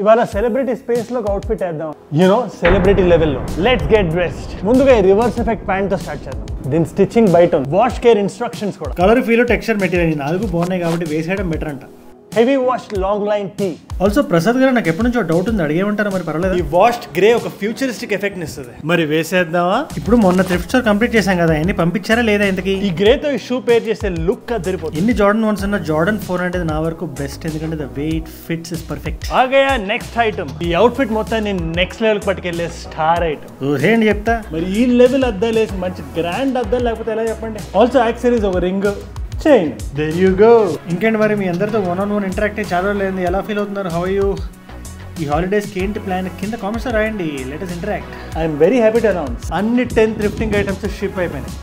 ఇవాళ సెలబ్రిటీ స్పేస్లో అవుట్ఫిట్ వేద్దాం. యూనో సెలబ్రిటీ లెవెల్లో లెట్స్ గెట్ డ్రెస్డ్ ముందుగా రివర్స్ ఎఫెక్ట్ ప్యాంట్తో స్టార్ట్ చేద్దాం. దీని స్టిచ్చింగ్ బయట వాష్ కేర్ ఇన్స్ట్రక్షన్స్ కూడా. కలర్ ఫీల్ టెక్స్చర్ మెటీరియల్ నాలుగు బాగున్నాయి కాబట్టి వేసేయడం బెటర్ అంట. Heavy wash long line tee also Prasad గారు నాకు ఎప్పటి నుంచో డౌట్ ఉంది. అడిగేమంటారా మరి? పర్వాలేదు? ఈ వాష్డ్ గ్రే ఒక ఫ్యూచరిస్టిక్ ఎఫెక్ట్ ఇస్తుంది. మరి వేసేద్దామా? ఇప్పుడు మొన్న థ్రిఫ్ట్ స్టోర్ కంప్లీట్ చేశాం కదా. అన్ని పంపించారా లేదా ఇంతకి? ఈ గ్రే తో ఈ షూ పేర్ చేస్తే లుక్ అదిరిపోతుంది ఎన్ని జార్డన్ వన్స్ ఉన్న జార్డన్ ఫోర్ అంటే నా వరకు బెస్ట్ ఎందుకంటే the weight fits is perfect ఆగయా next item ఈ అవుట్ఫిట్ మొత్తాన్ని నెక్స్ట్ లెవెల్ పట్టుకెళ్ళే స్టార్ ఐటమ్ ఏంటి చెప్తా? మరి ఈ లెవెల్ అద్దాలు వేసి మంచి గ్రాండ్ అద్దాలు లేకపోతే ఎలా చెప్పండి? ఆల్సో యాక్సరీస్ ఒక ring chain there you go ఇంకేంటి మరి మీ అందరితో వన్ ఆన్ వన్ ఇంటరాక్ట్ అయ్యి చాలా లేదు ఎలా ఫీల్ అవుతున్నారు? హౌ యూ ఈ హాలిడేస్కి ఏంటి ప్లాన్ కింద కామెంట్స్ రాయండి. Let us interact I'm very happy to announce అన్ని టెన్ థ్రిఫ్టింగ్ ఐటమ్స్ షిప్ అయిపోయినాయి.